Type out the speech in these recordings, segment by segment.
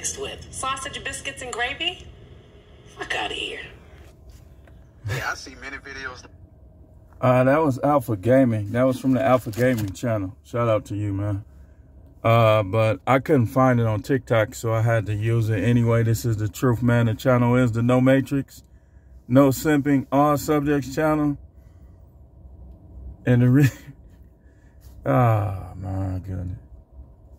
mixed with? Sausage, biscuits, and gravy? Fuck out of here. Yeah, I see many videos. Uh, that was Alpha Gaming. That was from the Alpha Gaming channel. Shout out to you, man. Uh, but I couldn't find it on TikTok, so I had to use it anyway. This is the Truth Man. The channel is the No Matrix, No Simping, All Subjects channel. And the re ah, my goodness.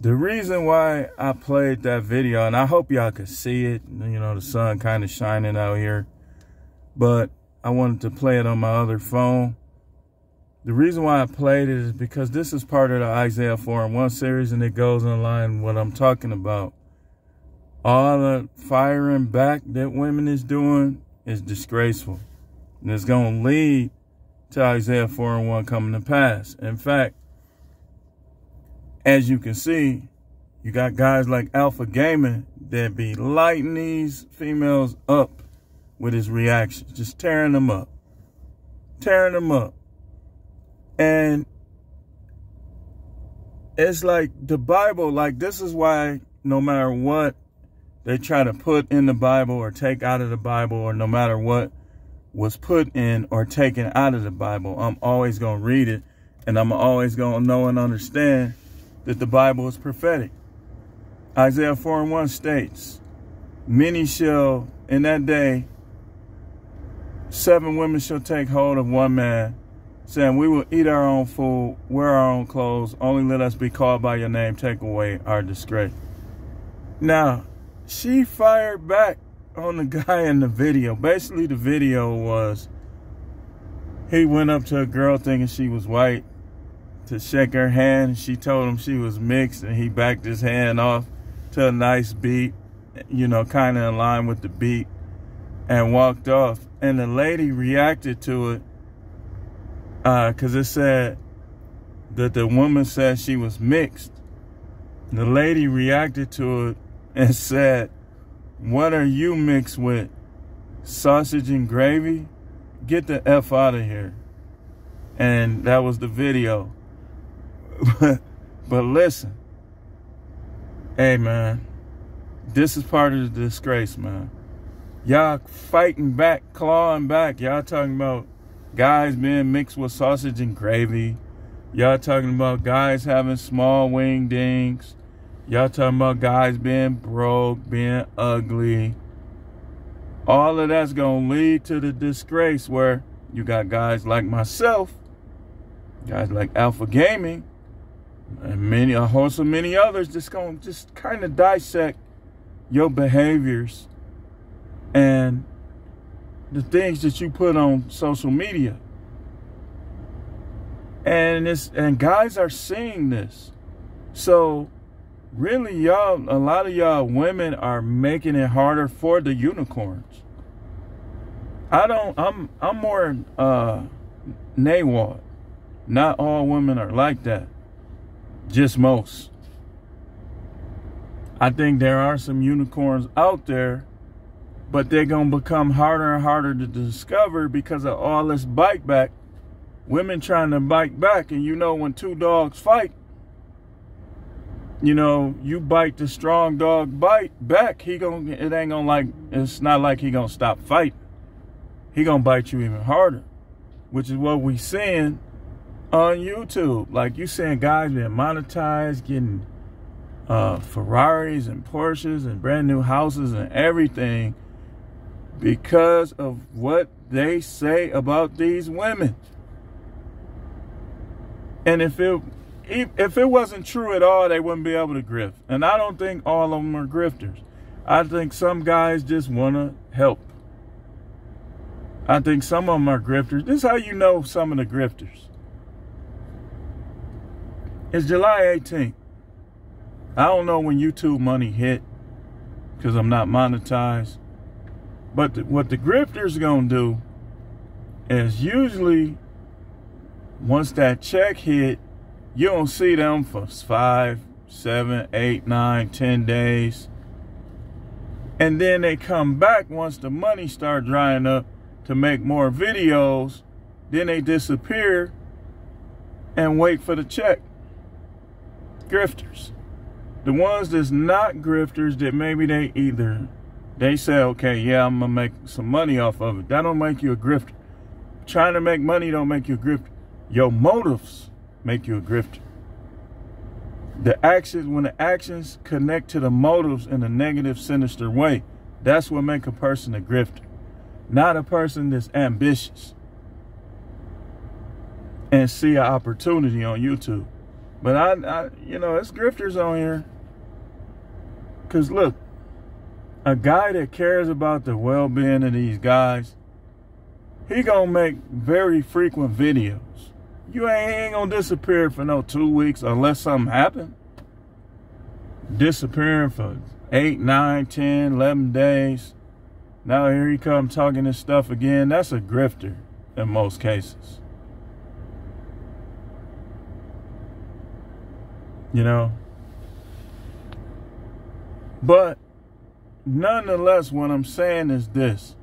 The reason why I played that video, and I hope y'all could see it, you know, the sun kind of shining out here, but I wanted to play it on my other phone. The reason why I played it is because this is part of the Isaiah 4 and 1 series, and it goes in line with what I'm talking about. All the firing back that women is doing is disgraceful. And it's going to lead to Isaiah 4 and 1 coming to pass. In fact, as you can see, you got guys like Alpha Gaming that be lighting these females up with his reactions, just tearing them up, tearing them up. And it's like the Bible, like this is why no matter what they try to put in the Bible or take out of the Bible, or no matter what was put in or taken out of the Bible, I'm always going to read it and I'm always going to know and understand that the Bible is prophetic. Isaiah 4 and 1 states, Many shall in that day, seven women shall take hold of one man, saying, We will eat our own food, wear our own clothes, only let us be called by your name, take away our disgrace. Now, she fired back on the guy in the video. Basically, the video was he went up to a girl thinking she was white to shake her hand. She told him she was mixed, and he backed his hand off to a nice beat, you know, kind of in line with the beat, and walked off. And the lady reacted to it because uh, it said that the woman said she was mixed. The lady reacted to it and said, What are you mixed with? Sausage and gravy? Get the F out of here. And that was the video. But listen, hey man, this is part of the disgrace, man. Y'all fighting back, clawing back. Y'all talking about guys being mixed with sausage and gravy. Y'all talking about guys having small wing dings. Y'all talking about guys being broke, being ugly. All of that's going to lead to the disgrace where you got guys like myself, guys like Alpha Gaming, and many a host of many others just going to just kind of dissect your behaviors and the things that you put on social media. And it's and guys are seeing this. So really y'all a lot of y'all women are making it harder for the unicorns. I don't i'm i'm more uh NAWALT not all women are like that just most. I think there are some unicorns out there, but they're going to become harder and harder to discover because of all this bite back. Women trying to bite back, and you know, when two dogs fight, you know, you bite the strong dog bite back, he gonna it ain't gonna like it's not like he gonna stop fighting. He gonna bite you even harder, which is what we seeing on YouTube. Like you saying guys being monetized, getting uh, Ferraris and Porsches and brand new houses and everything because of what they say about these women. And if it if it wasn't true at all, they wouldn't be able to grift. And I don't think all of them are grifters. I think some guys just want to help. I think some of them are grifters. This is how you know some of the grifters. It's July 18th. I don't know when YouTube money hit because I'm not monetized. But the, what the grifters going to do is usually once that check hit, you don't see them for five, seven, eight, nine, ten days. And then they come back once the money start drying up to make more videos. Then they disappear and wait for the check grifters. The ones that's not grifters that maybe they either they say, okay, yeah, I'm gonna make some money off of it. That don't make you a grifter. Trying to make money don't make you a grifter. Your motives make you a grifter. The actions, when the actions connect to the motives in a negative, sinister way, that's what make a person a grifter. Not a person that's ambitious and see an opportunity on YouTube. But I, I you know, it's grifters on here. Cause look, a guy that cares about the well-being of these guys, he gonna make very frequent videos. You ain't, ain't gonna disappear for no two weeks unless something happen. Disappearing for eight, nine, ten, eleven days. Now here he come talking this stuff again. That's a grifter in most cases. You know? But nonetheless, what I'm saying is this.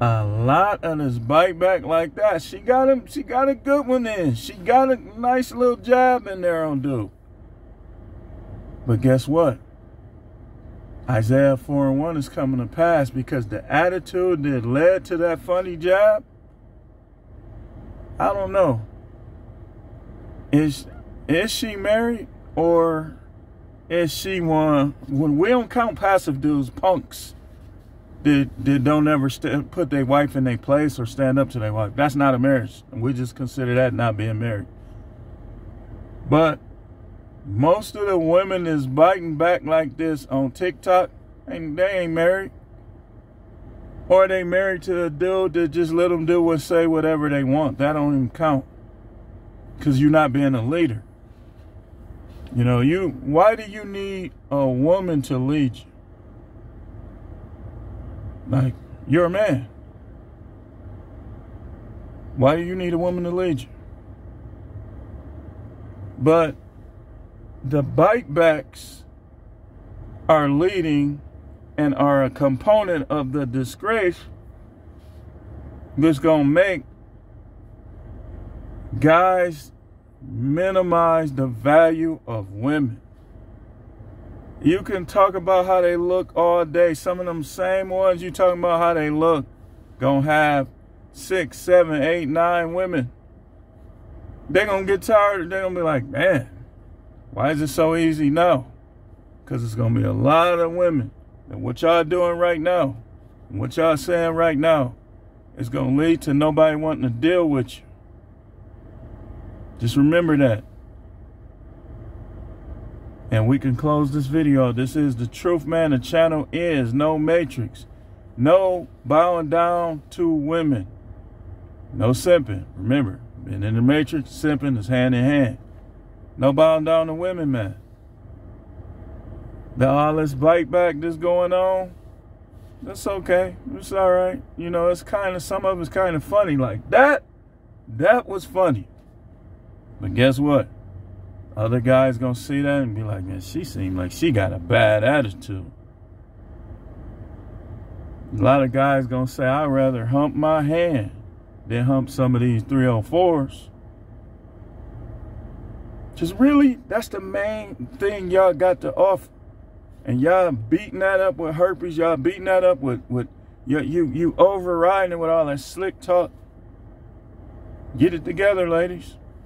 A lot of this bite back like that, she got him, she got a good one in. She got a nice little jab in there on Duke. But guess what? Isaiah 4 and 1 is coming to pass because the attitude that led to that funny jab, I don't know. Is is she married or is she one when we don't count passive dudes punks that, that don't ever put their wife in their place or stand up to their wife. That's not a marriage and we just consider that not being married. But most of the women is biting back like this on tiktok and they ain't married. Or they married to a dude that just let them do and say whatever they want. That don't even count because you're not being a leader you know, you why do you need a woman to lead you? Like, you're a man. Why do you need a woman to lead you? But the bite backs are leading and are a component of the disgrace that's going to make guys minimize the value of women. You can talk about how they look all day. Some of them same ones you talking about how they look gonna have six, seven, eight, nine women. They're gonna get tired. They're gonna be like, man, why is it so easy? No, because it's gonna be a lot of women. And what y'all doing right now, and what y'all saying right now, is gonna lead to nobody wanting to deal with you. Just remember that. And we can close this video. This is the truth, man. The channel is no matrix. No bowing down to women. No simping. Remember, being in the matrix, simping is hand in hand. No bowing down to women, man. The all this bite back that's going on, that's okay. It's all right. You know, it's kind of, some of it's kind of funny. Like that, that was funny. But guess what? Other guys gonna see that and be like, man, she seemed like she got a bad attitude. A lot of guys gonna say, I'd rather hump my hand than hump some of these 304s. Just really, that's the main thing y'all got to offer. And y'all beating that up with herpes, y'all beating that up with, with you, you, you overriding it with all that slick talk. Get it together, ladies.